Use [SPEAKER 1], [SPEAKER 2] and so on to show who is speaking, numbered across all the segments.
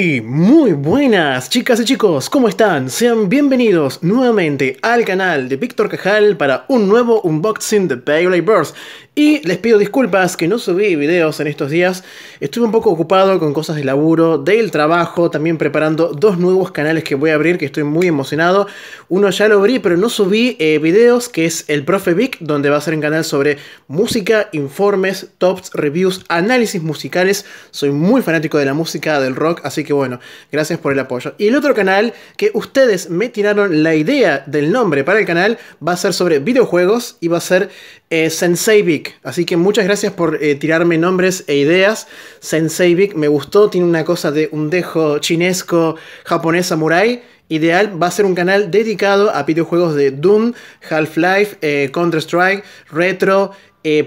[SPEAKER 1] Y muy buenas chicas y chicos, ¿cómo están? Sean bienvenidos nuevamente al canal de Víctor Cajal para un nuevo unboxing de Beyblade Burst. Y les pido disculpas que no subí videos en estos días, estuve un poco ocupado con cosas de laburo, del trabajo, también preparando dos nuevos canales que voy a abrir que estoy muy emocionado. Uno ya lo abrí pero no subí eh, videos que es el Profe Vic, donde va a ser un canal sobre música, informes, tops, reviews, análisis musicales. Soy muy fanático de la música, del rock, así que bueno, gracias por el apoyo. Y el otro canal que ustedes me tiraron la idea del nombre para el canal va a ser sobre videojuegos y va a ser eh, Sensei Vic. Así que muchas gracias por eh, tirarme nombres e ideas. Sensei Vic me gustó, tiene una cosa de un dejo chinesco japonés samurai. Ideal, va a ser un canal dedicado a videojuegos de Doom, Half-Life, eh, Counter-Strike, Retro,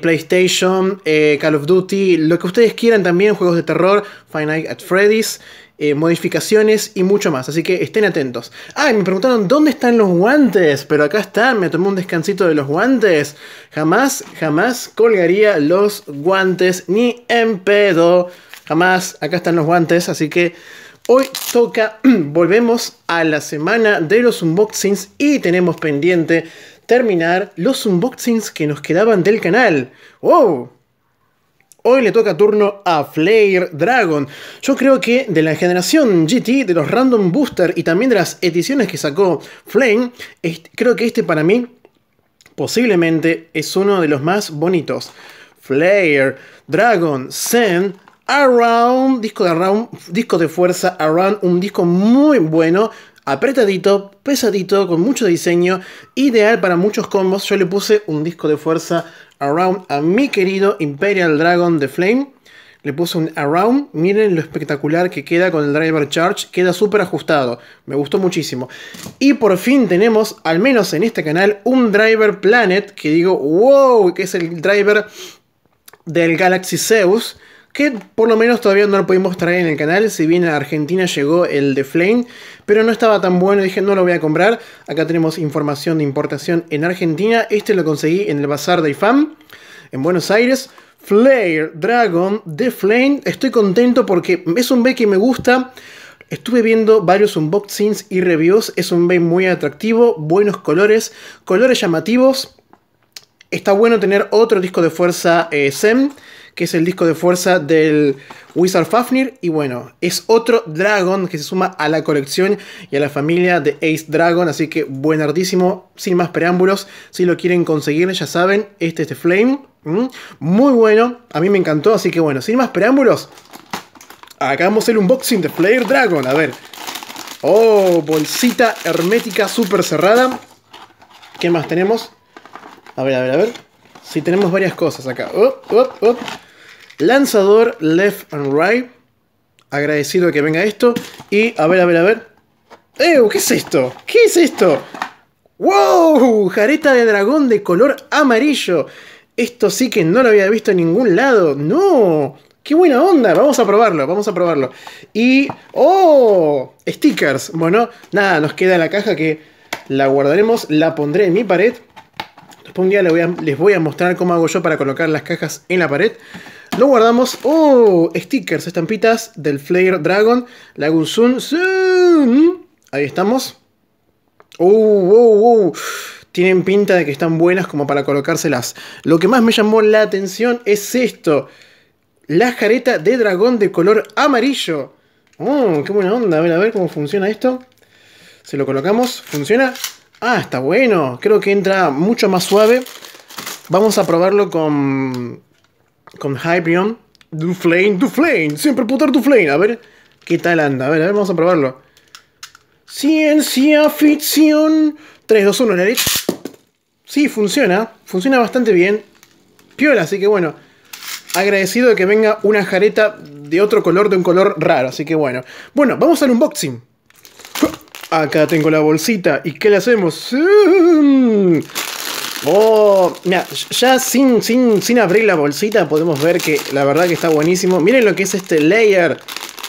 [SPEAKER 1] PlayStation, Call of Duty, lo que ustedes quieran también, juegos de terror, Five Nights at Freddy's. Eh, modificaciones y mucho más. Así que estén atentos. Ah, me preguntaron dónde están los guantes. Pero acá están, me tomé un descansito de los guantes. Jamás, jamás colgaría los guantes ni en pedo. Jamás, acá están los guantes. Así que hoy toca, volvemos a la semana de los unboxings y tenemos pendiente terminar los unboxings que nos quedaban del canal. ¡Wow! Hoy le toca turno a Flare Dragon. Yo creo que de la generación GT, de los Random Booster y también de las ediciones que sacó Flame, creo que este para mí posiblemente es uno de los más bonitos. Flare Dragon Zen Around, disco de Around, disco de fuerza Around, un disco muy bueno apretadito, pesadito, con mucho diseño, ideal para muchos combos. Yo le puse un disco de fuerza Around a mi querido Imperial Dragon de Flame. Le puse un Around. Miren lo espectacular que queda con el Driver Charge. Queda súper ajustado. Me gustó muchísimo. Y por fin tenemos, al menos en este canal, un Driver Planet. Que digo, wow, que es el driver del Galaxy Zeus que por lo menos todavía no lo pudimos traer en el canal, si bien a Argentina llegó el de Flame, pero no estaba tan bueno, dije no lo voy a comprar. Acá tenemos información de importación en Argentina, este lo conseguí en el bazar de IFAM, en Buenos Aires. Flare Dragon de Flame, estoy contento porque es un B que me gusta. Estuve viendo varios unboxings y reviews, es un B muy atractivo, buenos colores, colores llamativos. Está bueno tener otro disco de fuerza eh, SEM que es el disco de fuerza del Wizard Fafnir. Y bueno, es otro Dragon que se suma a la colección y a la familia de Ace Dragon. Así que buenardísimo, sin más preámbulos. Si lo quieren conseguir, ya saben, este es de Flame. Muy bueno, a mí me encantó. Así que bueno, sin más preámbulos, hagamos el unboxing de Flare Dragon. A ver. Oh, bolsita hermética súper cerrada. ¿Qué más tenemos? A ver, a ver, a ver. Sí, tenemos varias cosas acá. Lanzador left and right. Agradecido de que venga esto. Y a ver, a ver, a ver. ¡Eh! ¿Qué es esto? ¿Qué es esto? ¡Wow! Jareta de dragón de color amarillo. Esto sí que no lo había visto en ningún lado. ¡No! ¡Qué buena onda! Vamos a probarlo, vamos a probarlo. Y... ¡Oh! Stickers. Bueno, nada, nos queda la caja que la guardaremos. La pondré en mi pared un día les voy, a, les voy a mostrar cómo hago yo para colocar las cajas en la pared. Lo guardamos. ¡Oh! Stickers, estampitas del Flare Dragon. Lagoon Sun. Ahí estamos. ¡Oh! ¡Oh! ¡Oh! Tienen pinta de que están buenas como para colocárselas. Lo que más me llamó la atención es esto. La jareta de dragón de color amarillo. ¡Oh! ¡Qué buena onda! A ver, a ver cómo funciona esto. Se lo colocamos. ¿Funciona? Ah, está bueno. Creo que entra mucho más suave. Vamos a probarlo con. Con Hyperion. Duflame, Duflame. Siempre putar Duflame. A ver qué tal anda. A ver, a ver, vamos a probarlo. Ciencia ficción. 3, 2, 1, Eric. Sí, funciona. Funciona bastante bien. Piola, así que bueno. Agradecido de que venga una jareta de otro color, de un color raro. Así que bueno. Bueno, vamos al unboxing. Acá tengo la bolsita. ¿Y qué le hacemos? Oh, mira, ya sin, sin, sin abrir la bolsita podemos ver que la verdad que está buenísimo. Miren lo que es este layer.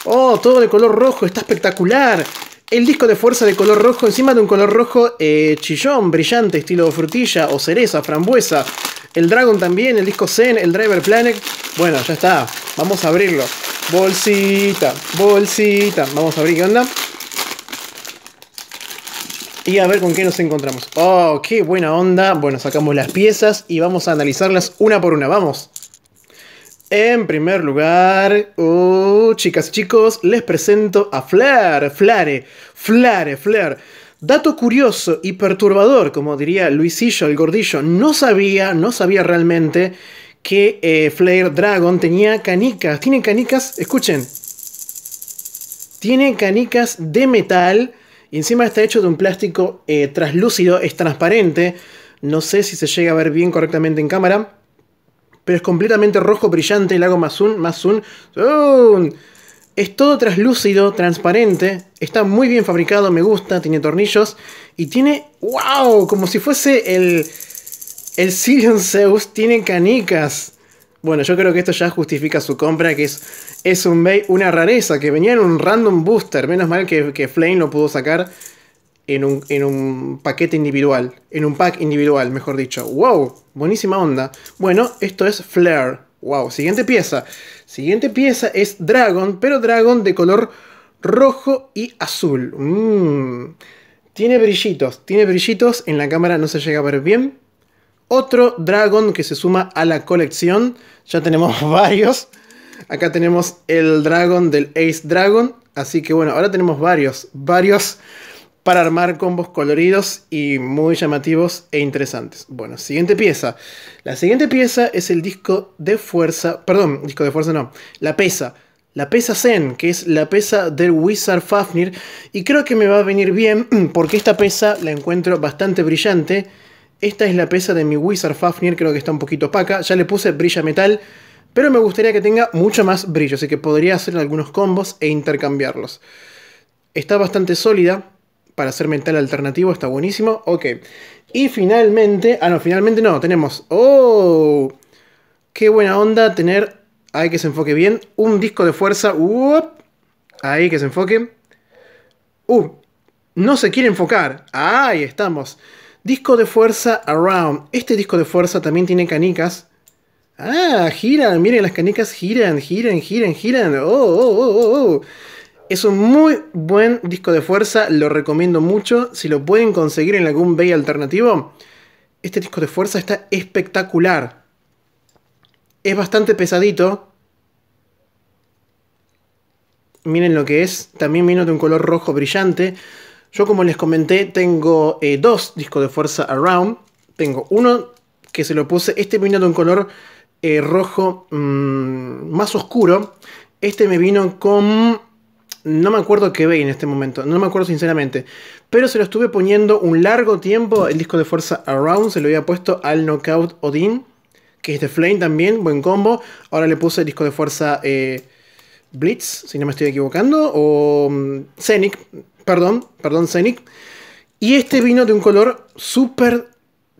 [SPEAKER 1] Oh, todo de color rojo, está espectacular. El disco de fuerza de color rojo, encima de un color rojo eh, chillón, brillante, estilo frutilla o cereza, frambuesa. El Dragon también, el disco Zen, el Driver Planet. Bueno, ya está. Vamos a abrirlo. Bolsita, bolsita. Vamos a abrir qué onda. Y a ver con qué nos encontramos. Oh, qué buena onda. Bueno, sacamos las piezas y vamos a analizarlas una por una. Vamos. En primer lugar, uh, chicas y chicos, les presento a Flair, Flare, Flare, Flair. Dato curioso y perturbador, como diría Luisillo el gordillo, no sabía, no sabía realmente que eh, Flare Dragon tenía canicas. Tiene canicas, escuchen. Tiene canicas de metal y encima está hecho de un plástico eh, translúcido, es transparente. No sé si se llega a ver bien correctamente en cámara. Pero es completamente rojo, brillante. Le hago más un, más un. Es todo translúcido, transparente. Está muy bien fabricado, me gusta. Tiene tornillos. Y tiene. ¡Wow! Como si fuese el. El Sirion Zeus. Tiene canicas. Bueno, yo creo que esto ya justifica su compra, que es, es un una rareza, que venía en un random booster. Menos mal que, que Flame lo pudo sacar en un, en un, paquete individual. En un pack individual, mejor dicho. ¡Wow! Buenísima onda. Bueno, esto es Flare. ¡Wow! Siguiente pieza. Siguiente pieza es Dragon, pero Dragon de color rojo y azul. Mm. Tiene brillitos. Tiene brillitos. En la cámara no se llega a ver bien. Otro Dragon que se suma a la colección. Ya tenemos varios. Acá tenemos el Dragon del Ace Dragon. Así que bueno, ahora tenemos varios, varios para armar combos coloridos y muy llamativos e interesantes. Bueno, siguiente pieza. La siguiente pieza es el disco de fuerza, perdón, disco de fuerza no, la pesa. La pesa Zen, que es la pesa del Wizard Fafnir. Y creo que me va a venir bien porque esta pesa la encuentro bastante brillante esta es la pesa de mi Wizard Fafnir, creo que está un poquito opaca. Ya le puse brilla metal, pero me gustaría que tenga mucho más brillo, así que podría hacer algunos combos e intercambiarlos. Está bastante sólida, para hacer metal alternativo está buenísimo. Ok. Y finalmente, ah no, finalmente no, tenemos, oh, qué buena onda tener, ahí que se enfoque bien, un disco de fuerza, ahí que se enfoque. Uh, no se quiere enfocar, ahí estamos. Disco de fuerza Around. Este disco de fuerza también tiene canicas. Ah, giran, miren las canicas giran, giran, giran, giran. Oh, oh, oh, oh, oh. Es un muy buen disco de fuerza, lo recomiendo mucho. Si lo pueden conseguir en algún Bay alternativo, este disco de fuerza está espectacular. Es bastante pesadito. Miren lo que es. También vino de un color rojo brillante. Yo como les comenté tengo eh, dos discos de fuerza Around. Tengo uno que se lo puse, este vino de un color eh, rojo mm, más oscuro. Este me vino con... No me acuerdo qué ve en este momento, no me acuerdo sinceramente. Pero se lo estuve poniendo un largo tiempo, el disco de fuerza Around, se lo había puesto al Knockout Odin, que es de Flame también, buen combo. Ahora le puse el disco de fuerza eh, Blitz, si no me estoy equivocando, o um, Scenic, Perdón, perdón, Scenic. Y este vino de un color súper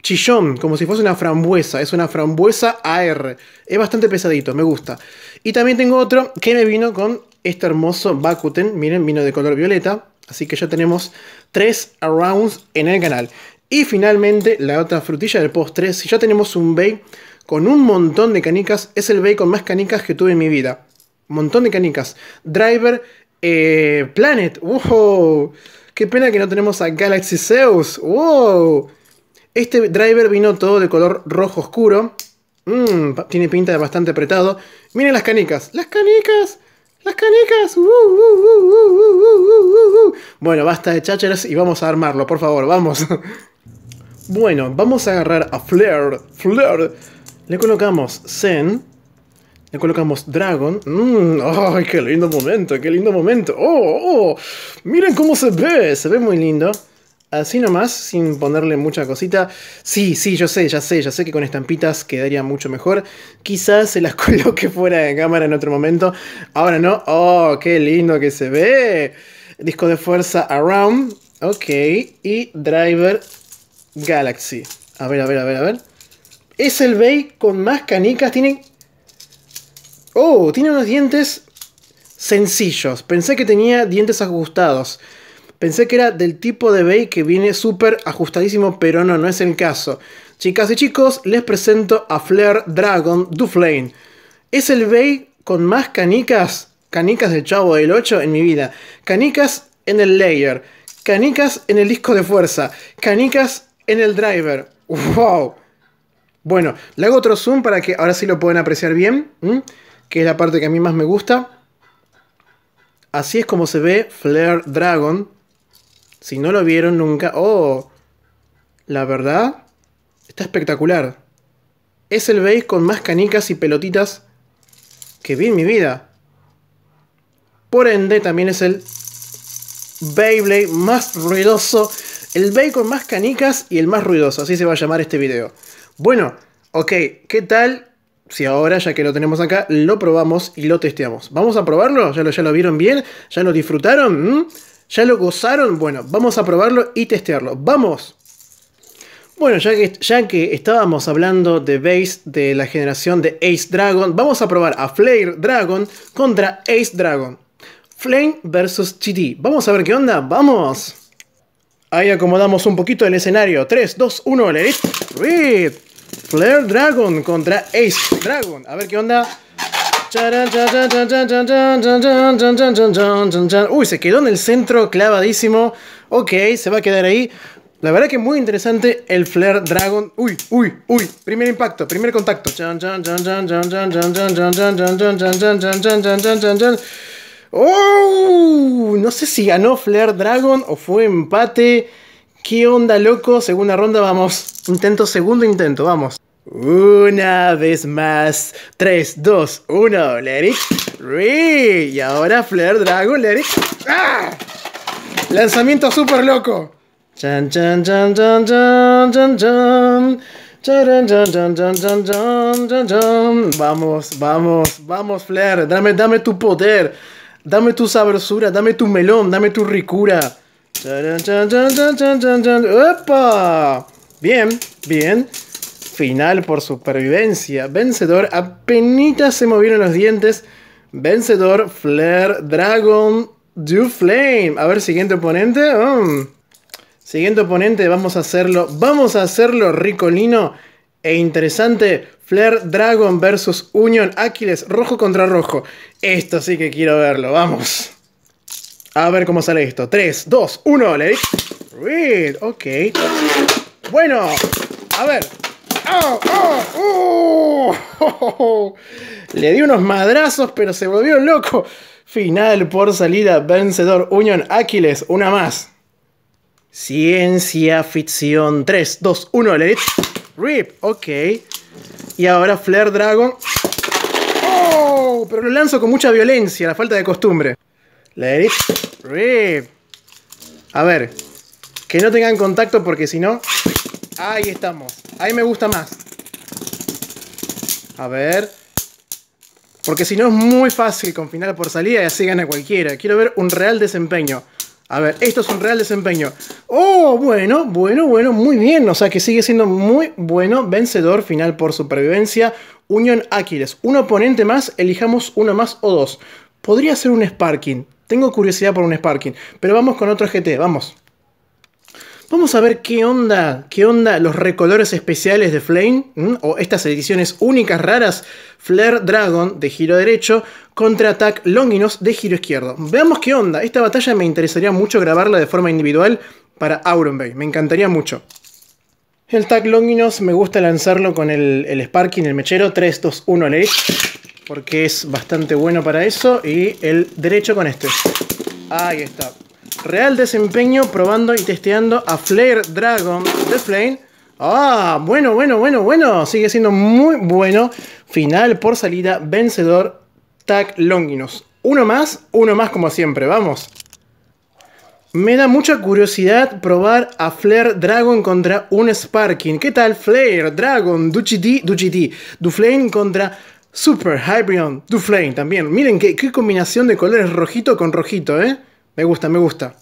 [SPEAKER 1] chillón, como si fuese una frambuesa. Es una frambuesa AR. Es bastante pesadito, me gusta. Y también tengo otro que me vino con este hermoso Bakuten. Miren, vino de color violeta. Así que ya tenemos tres Arounds en el canal. Y finalmente, la otra frutilla del postre. Si ya tenemos un Bay con un montón de canicas, es el Bay con más canicas que tuve en mi vida. montón de canicas. Driver eh, Planet, wow. Qué pena que no tenemos a Galaxy Zeus, wow. Este driver vino todo de color rojo oscuro. Mm, tiene pinta de bastante apretado. Miren las canicas, las canicas, las canicas. bueno, basta de chácharas y vamos a armarlo, por favor, vamos. bueno, vamos a agarrar a Flare. Flare. Le colocamos Zen. Le colocamos Dragon. Mm, ¡Ay, qué lindo momento! ¡Qué lindo momento! ¡Oh, oh! Miren cómo se ve! Se ve muy lindo. Así nomás, sin ponerle mucha cosita. Sí, sí, yo sé, ya sé, ya sé que con estampitas quedaría mucho mejor. Quizás se las coloque fuera de cámara en otro momento. Ahora no. ¡Oh, qué lindo que se ve! Disco de fuerza Around. Ok. Y Driver Galaxy. A ver, a ver, a ver, a ver. Es el Bay con más canicas. Tiene Oh, tiene unos dientes sencillos. Pensé que tenía dientes ajustados. Pensé que era del tipo de Bay que viene súper ajustadísimo, pero no, no es el caso. Chicas y chicos, les presento a Flare Dragon Duflane. Es el Bay con más canicas, canicas del Chavo del 8 en mi vida. Canicas en el layer, canicas en el disco de fuerza, canicas en el driver. ¡Wow! Bueno, le hago otro zoom para que ahora sí lo puedan apreciar bien, que es la parte que a mí más me gusta. Así es como se ve Flare Dragon. Si no lo vieron nunca, oh, la verdad, está espectacular. Es el base con más canicas y pelotitas que vi en mi vida. Por ende, también es el Beyblade más ruidoso. El Bey con más canicas y el más ruidoso. Así se va a llamar este video. Bueno, ok, ¿qué tal? Si ahora, ya que lo tenemos acá, lo probamos y lo testeamos. ¿Vamos a probarlo? ¿Ya lo, ya lo vieron bien? ¿Ya lo disfrutaron? ¿Mm? ¿Ya lo gozaron? Bueno, vamos a probarlo y testearlo. ¡Vamos! Bueno, ya que, ya que estábamos hablando de base de la generación de Ace Dragon, vamos a probar a Flare Dragon contra Ace Dragon. Flame versus GT. Vamos a ver qué onda. ¡Vamos! Ahí acomodamos un poquito el escenario. 3, 2, 1, let it read. Flare Dragon contra Ace Dragon. A ver qué onda. Uy, se quedó en el centro clavadísimo. Ok, se va a quedar ahí. La verdad que muy interesante el Flare Dragon. Uy, uy, uy. Primer impacto, primer contacto. Oh, no sé si ganó Flare Dragon o fue empate. ¿Qué onda, loco? Segunda ronda, vamos. Intento, segundo intento, vamos. Una vez más. 3, 2, 1. Let it Y ahora Flare Dragon, let it. ¡Ah! Lanzamiento super loco. Vamos, vamos, vamos, Flair. Dame, dame tu poder. Dame tu sabrosura. Dame tu melón. Dame tu ricura. ¡Opa! Bien, bien. Final por supervivencia. Vencedor. Apenas se movieron los dientes. Vencedor. Flare Dragon. Do Flame. A ver, siguiente oponente. Siguiente oponente, vamos a hacerlo. Vamos a hacerlo ricolino e interesante. Flare Dragon versus Union Aquiles, rojo contra rojo. Esto sí que quiero verlo, vamos. A ver cómo sale esto. 3, 2, 1, le Read, ok. Bueno, a ver. Oh, oh, Le di unos madrazos, pero se volvió loco. Final por salida, vencedor Union Aquiles, una más. Ciencia ficción 3, 2, 1, let it rip. Ok. Y ahora Flare Dragon. ¡Oh! Pero lo lanzo con mucha violencia, la falta de costumbre. Let it rip. A ver. Que no tengan contacto porque si no... Ahí estamos. Ahí me gusta más. A ver. Porque si no es muy fácil con final por salida y así gana cualquiera. Quiero ver un real desempeño. A ver, esto es un real desempeño. Oh, bueno, bueno, bueno, muy bien. O sea que sigue siendo muy bueno. Vencedor final por supervivencia. Unión Aquiles. Un oponente más, elijamos uno más o dos. Podría ser un Sparking. Tengo curiosidad por un Sparking. Pero vamos con otro GT, vamos. Vamos a ver qué onda, qué onda los recolores especiales de Flame, o estas ediciones únicas raras, Flare Dragon de giro derecho contra Attack Longinus de giro izquierdo. Veamos qué onda, esta batalla me interesaría mucho grabarla de forma individual para Auron Bay, me encantaría mucho. El Tag Longinus me gusta lanzarlo con el, el Sparking, el mechero 3, 2, 1 ley, porque es bastante bueno para eso, y el derecho con este. Ahí está. Real desempeño probando y testeando a Flare Dragon de Flame. Ah, bueno, bueno, bueno, bueno. Sigue siendo muy bueno. Final por salida, vencedor, Tag Longinus. Uno más, uno más como siempre, vamos. Me da mucha curiosidad probar a Flare Dragon contra un Sparking. ¿Qué tal Flare Dragon, Duchity, Duchity, Duflame contra Super Hybrion, Duflame también? Miren qué, qué combinación de colores rojito con rojito, ¿eh? Me gusta, me gusta.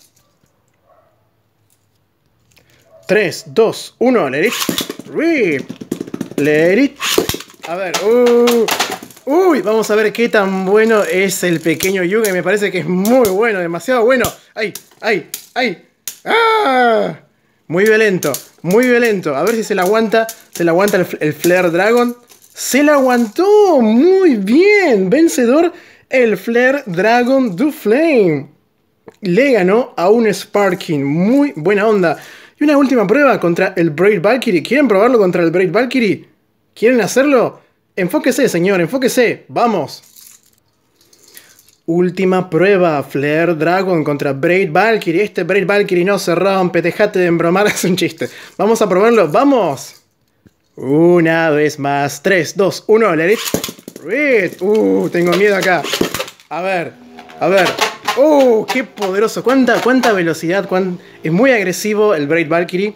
[SPEAKER 1] 3, 2, 1, let it rip. Let. A ver, uh, uy, vamos a ver qué tan bueno es el pequeño Yuga. Me parece que es muy bueno, demasiado bueno. ¡Ay, ay, ay! ¡Ah! Muy violento, muy violento. A ver si se la aguanta. Se la aguanta el, Flare Dragon. Se la aguantó. Muy bien. Vencedor el Flare Dragon du Flame. Le ganó a un Sparking. Muy buena onda. Y una última prueba contra el Braid Valkyrie. ¿Quieren probarlo contra el Braid Valkyrie? ¿Quieren hacerlo? Enfóquese, señor, enfóquese. Vamos. Última prueba, Flare Dragon contra Braid Valkyrie. Este Braid Valkyrie no se rompe, dejate de embromar, es un chiste. Vamos a probarlo, ¡vamos! Una vez más, 3, 2, 1, let it Uh, tengo miedo acá. A ver, a ver. ¡Uh, qué poderoso! ¿Cuánta, cuánta velocidad? Es muy agresivo el Braid Valkyrie.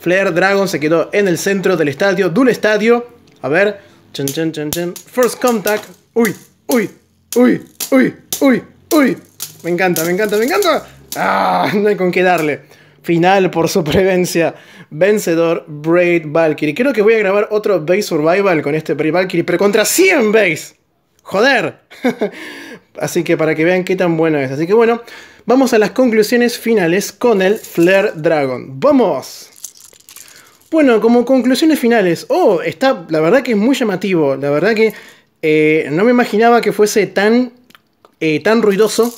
[SPEAKER 1] Flare Dragon se quedó en el centro del estadio, del estadio. A ver. Chan, chan, chan, chan. First contact. Uy, uy, uy, uy, uy, uy. Me encanta, me encanta, me encanta. Ah, no hay con qué darle. Final por supervivencia. Vencedor Braid Valkyrie. Creo que voy a grabar otro Base Survival con este Braid Valkyrie, pero contra 100 Base. Joder. Así que para que vean qué tan bueno es. Así que bueno, vamos a las conclusiones finales con el Flare Dragon. ¡Vamos! Bueno, como conclusiones finales. Oh, está, la verdad que es muy llamativo. La verdad que eh, no me imaginaba que fuese tan, eh, tan ruidoso.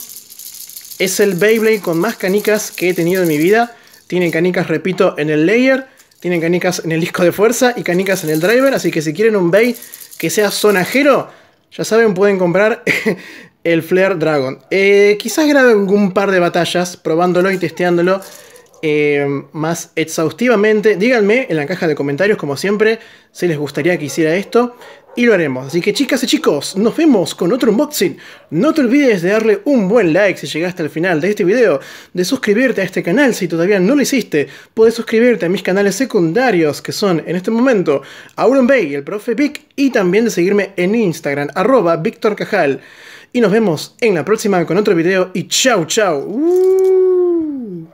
[SPEAKER 1] Es el Beyblade con más canicas que he tenido en mi vida. Tiene canicas, repito, en el layer. Tiene canicas en el disco de fuerza y canicas en el driver. Así que si quieren un Bay que sea sonajero, ya saben, pueden comprar el Flare Dragon. Eh, quizás grabe algún par de batallas probándolo y testeándolo más exhaustivamente. Díganme en la caja de comentarios, como siempre, si les gustaría que hiciera esto y lo haremos. Así que chicas y chicos, nos vemos con otro unboxing. No te olvides de darle un buen like si llegaste al final de este video, de suscribirte a este canal si todavía no lo hiciste. Puedes suscribirte a mis canales secundarios que son en este momento Auron Bay, el profe Vic y también de seguirme en Instagram, arroba Víctor Cajal. Y nos vemos en la próxima con otro video y chau chau. Uh.